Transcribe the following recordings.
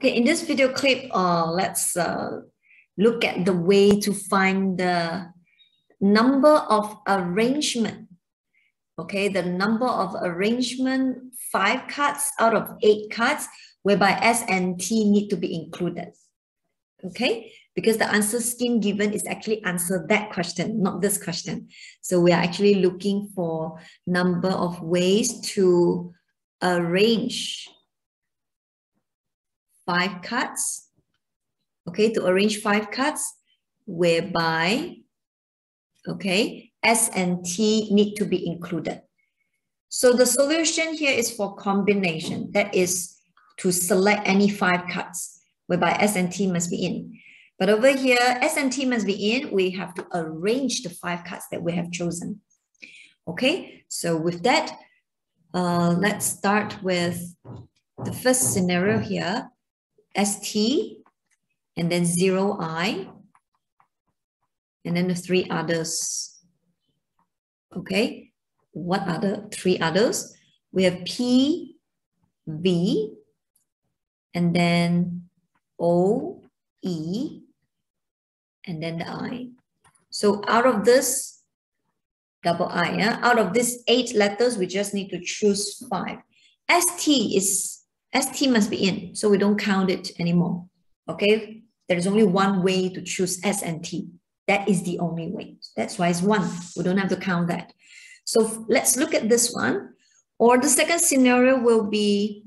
Okay, in this video clip, uh, let's uh, look at the way to find the number of arrangement. Okay, the number of arrangement, five cards out of eight cards, whereby S and T need to be included. Okay, because the answer scheme given is actually answer that question, not this question. So we are actually looking for number of ways to arrange five cards, okay, to arrange five cards whereby, okay, S and T need to be included. So the solution here is for combination, that is to select any five cards whereby S and T must be in. But over here, S and T must be in, we have to arrange the five cards that we have chosen. Okay, so with that, uh, let's start with the first scenario here. ST, and then 0i, and then the three others. Okay, what are the three others? We have P, V, and then O, E, and then the I. So out of this double I, yeah, out of these eight letters, we just need to choose five. ST is ST must be in, so we don't count it anymore. Okay, there is only one way to choose S and T. That is the only way. That's why it's one. We don't have to count that. So let's look at this one. Or the second scenario will be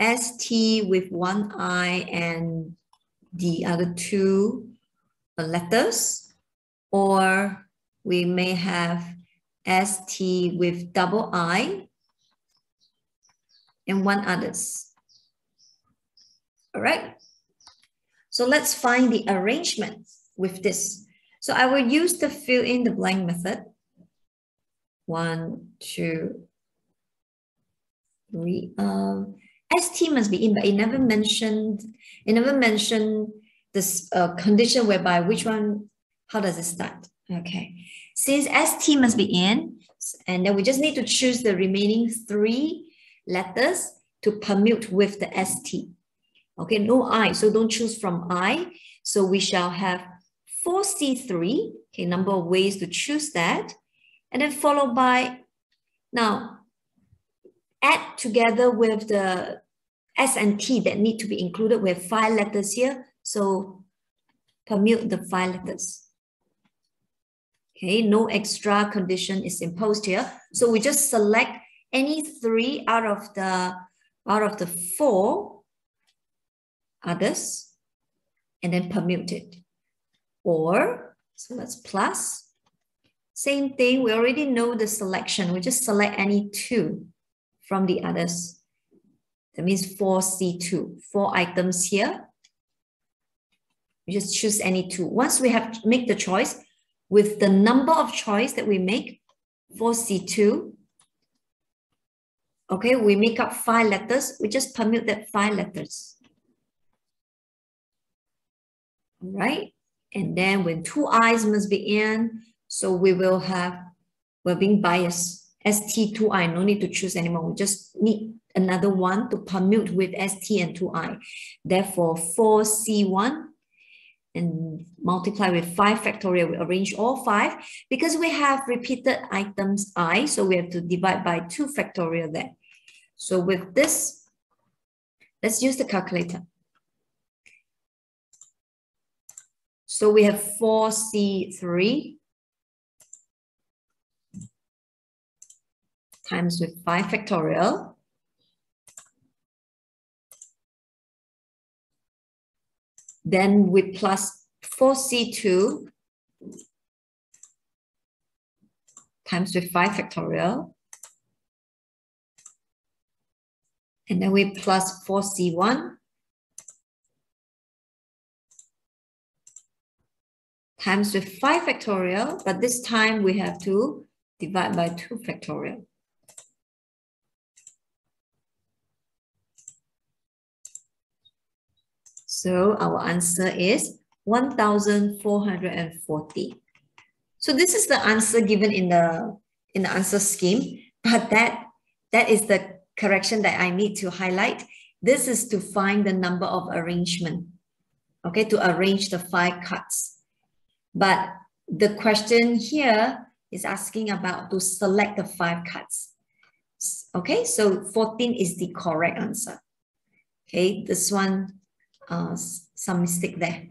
ST with one I and the other two letters. Or we may have ST with double I and one others. All right. So let's find the arrangement with this. So I will use the fill in the blank method. One, two, three. Um, ST must be in, but it never mentioned, it never mentioned this uh, condition whereby which one, how does it start? Okay. Since ST must be in, and then we just need to choose the remaining three letters to permute with the ST. Okay, no I, so don't choose from I. So we shall have 4C3, okay, number of ways to choose that. And then followed by, now, add together with the S and T that need to be included. We have five letters here, so permute the five letters. Okay, no extra condition is imposed here. So we just select any three out of the out of the four others and then permute it. Or, so let's plus. Same thing, we already know the selection. We just select any two from the others. That means 4C2, four items here. We just choose any two. Once we have make the choice, with the number of choice that we make, 4C2, Okay, we make up five letters. We just permute that five letters. All right. And then when two I's must be in, so we will have, we're being biased. ST2I, no need to choose anymore. We just need another one to permute with ST and 2I. Therefore, 4C1 and multiply with 5 factorial. We arrange all 5 because we have repeated items I, so we have to divide by 2 factorial there. So with this, let's use the calculator. So we have 4C3 times with 5 factorial. Then we plus 4C2 times with 5 factorial. And then we plus 4c1 times with 5 factorial, but this time we have to divide by 2 factorial. So our answer is 1,440. So this is the answer given in the in the answer scheme, but that that is the correction that I need to highlight This is to find the number of arrangement, okay, to arrange the five cards. But the question here is asking about to select the five cards. Okay, so 14 is the correct answer. Okay, this one, uh, some mistake there.